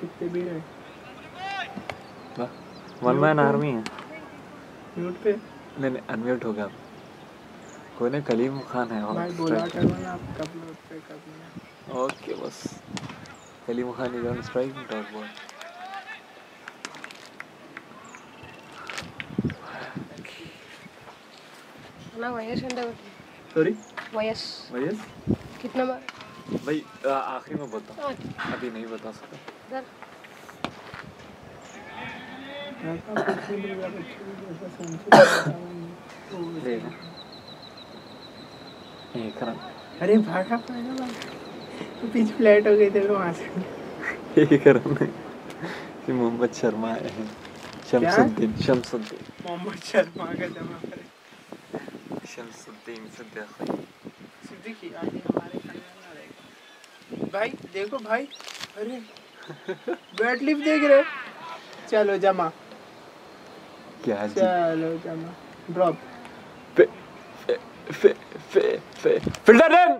कितने भी है। वन मैन आर्मी है। म्यूट पे? नहीं नहीं अनम्यूट हो गया। कोई नहीं कलीम खान है और बोला करवाना आप कब म्यूट पे करना ओके बस। Kaleem Khan is on strike dot ball ना वायस कितना बार भाई आखिरी में बता। हाँ, अभी नहीं बता सकता। अरे भागा भागा भागा तो पीछे फ्लैट हो गई देखो वहाँ से। ये करा नहीं ये मोहम्मद शर्मा आए हैं। शमसुद्दीन शमसुद्दीन। मोहम्मद शर्मा का जमा करे। शमसुद्दीन सिद्दीकी। सिद्दीकी आज हमारे भाई देखो भाई अरे बैट लिफ्ट देख रहे चलो जमा क्या चलो जमा ड्रॉप फे फे फे फे फे फ़िल्टर इन